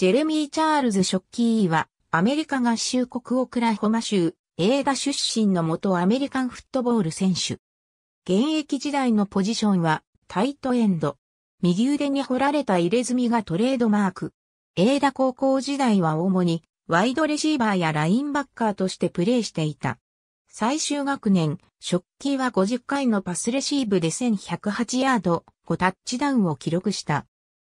ジェレミー・チャールズ・ショッキーは、アメリカ合衆国オクラホマ州、エーダ出身の元アメリカンフットボール選手。現役時代のポジションは、タイトエンド。右腕に彫られた入れ墨がトレードマーク。エーダ高校時代は主に、ワイドレシーバーやラインバッカーとしてプレーしていた。最終学年、ショッキーは50回のパスレシーブで1108ヤード、5タッチダウンを記録した。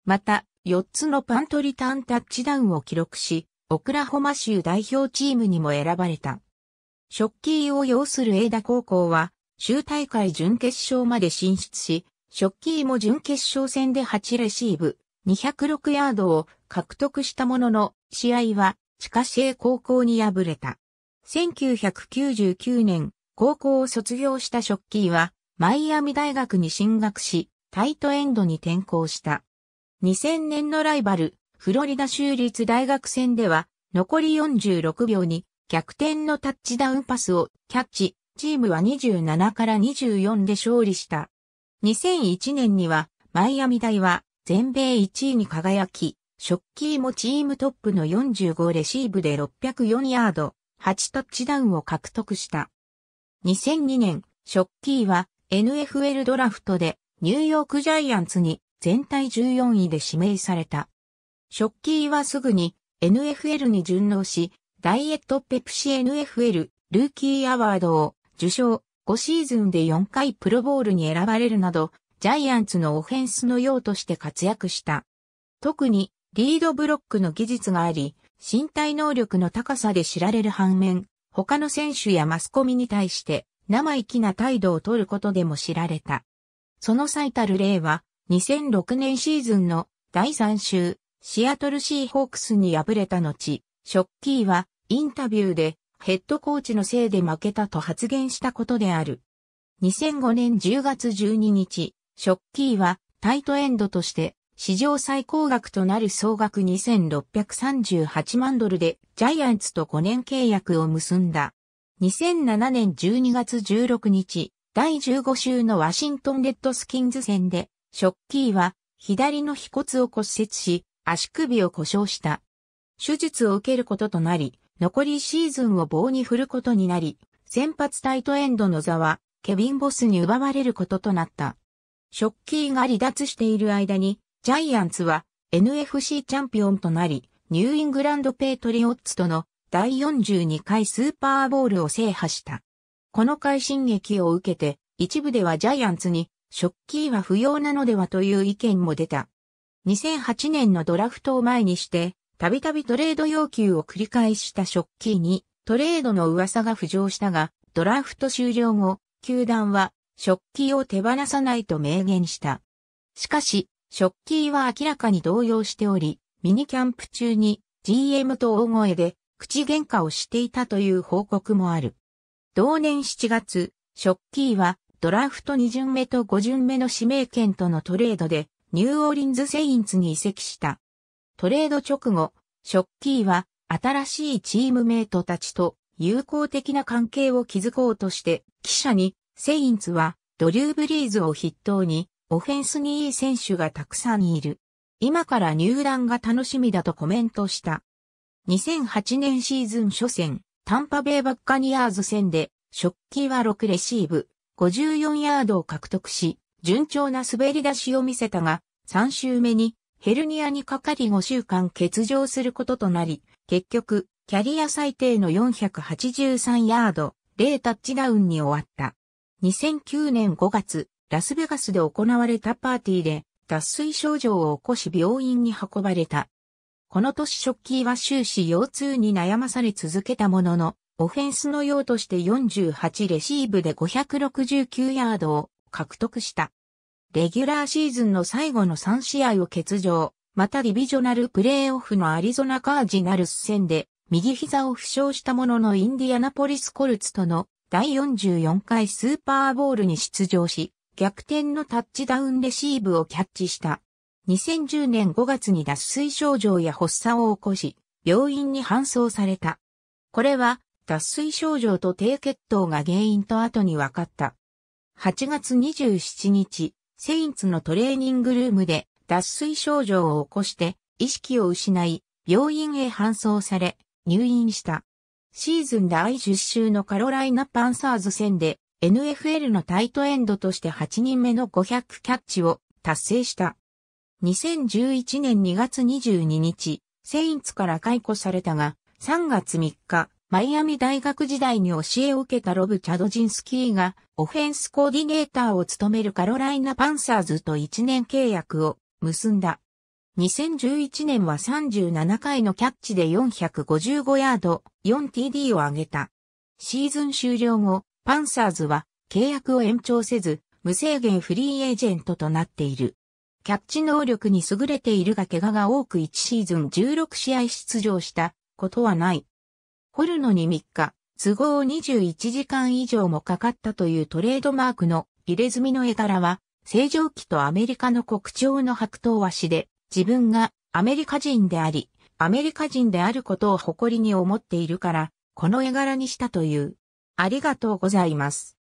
また、4つのパントリターンタッチダウンを記録し、オクラホマ州代表チームにも選ばれた。ショッキーを要するエーダ高校は、州大会準決勝まで進出し、ショッキーも準決勝戦で8レシーブ、206ヤードを獲得したものの、試合は、地下市高校に敗れた。1999年、高校を卒業したショッキーは、マイアミ大学に進学し、タイトエンドに転校した。2000年のライバル、フロリダ州立大学戦では、残り46秒に逆転のタッチダウンパスをキャッチ、チームは27から24で勝利した。2001年には、マイアミ大は全米1位に輝き、ショッキーもチームトップの45レシーブで604ヤード、8タッチダウンを獲得した。2002年、ショッキーは NFL ドラフトでニューヨークジャイアンツに全体14位で指名された。ショッキーはすぐに NFL に順応し、ダイエットペプシ NFL ルーキーアワードを受賞、5シーズンで4回プロボールに選ばれるなど、ジャイアンツのオフェンスの用として活躍した。特にリードブロックの技術があり、身体能力の高さで知られる反面、他の選手やマスコミに対して生意気な態度を取ることでも知られた。その最たる例は、2006年シーズンの第3週、シアトルシーホークスに敗れた後、ショッキーはインタビューでヘッドコーチのせいで負けたと発言したことである。2005年10月12日、ショッキーはタイトエンドとして史上最高額となる総額2638万ドルでジャイアンツと5年契約を結んだ。2007年12月16日、第15週のワシントンレッドスキンズ戦で、ショッキーは左の腓骨を骨折し、足首を故障した。手術を受けることとなり、残りシーズンを棒に振ることになり、先発タイトエンドの座はケビンボスに奪われることとなった。ショッキーが離脱している間にジャイアンツは NFC チャンピオンとなり、ニューイングランドペイトリオッツとの第42回スーパーボールを制覇した。この快進撃を受けて、一部ではジャイアンツに、ショッキーは不要なのではという意見も出た。2008年のドラフトを前にして、たびたびトレード要求を繰り返したショッキーに、トレードの噂が浮上したが、ドラフト終了後、球団は、ショッキーを手放さないと明言した。しかし、ショッキーは明らかに動揺しており、ミニキャンプ中に GM と大声で口喧嘩をしていたという報告もある。同年7月、ショッキーはドラフト2巡目と5巡目の指名権とのトレードでニューオーリンズセインツに移籍した。トレード直後、ショッキーは新しいチームメイトたちと友好的な関係を築こうとして記者にセインツはドリューブリーズを筆頭にオフェンスにいい選手がたくさんいる。今から入団が楽しみだとコメントした。2008年シーズン初戦、タンパベイバッカニアーズ戦で、食器は6レシーブ、54ヤードを獲得し、順調な滑り出しを見せたが、3週目にヘルニアにかかり5週間欠場することとなり、結局、キャリア最低の483ヤード、0タッチダウンに終わった。2009年5月、ラスベガスで行われたパーティーで脱水症状を起こし病院に運ばれた。この年ショッキーは終始腰痛に悩まされ続けたものの、オフェンスの用として48レシーブで569ヤードを獲得した。レギュラーシーズンの最後の3試合を欠場、またディビジョナルプレーオフのアリゾナカージナルス戦で右膝を負傷したもののインディアナポリスコルツとの第44回スーパーボールに出場し、逆転のタッチダウンレシーブをキャッチした。2010年5月に脱水症状や発作を起こし、病院に搬送された。これは脱水症状と低血糖が原因と後に分かった。8月27日、セインツのトレーニングルームで脱水症状を起こして意識を失い、病院へ搬送され、入院した。シーズン第10週のカロライナ・パンサーズ戦で NFL のタイトエンドとして8人目の500キャッチを達成した。2011年2月22日、セインツから解雇されたが、3月3日、マイアミ大学時代に教えを受けたロブ・チャドジンスキーが、オフェンスコーディネーターを務めるカロライナ・パンサーズと1年契約を結んだ。2011年は37回のキャッチで455ヤード、4TD を上げた。シーズン終了後、パンサーズは契約を延長せず、無制限フリーエージェントとなっている。キャッチ能力に優れているが怪我が多く1シーズン16試合出場したことはない。掘るのに3日、都合21時間以上もかかったというトレードマークの入れ墨の絵柄は、正常期とアメリカの国鳥の白頭鷲で自分がアメリカ人であり、アメリカ人であることを誇りに思っているから、この絵柄にしたという。ありがとうございます。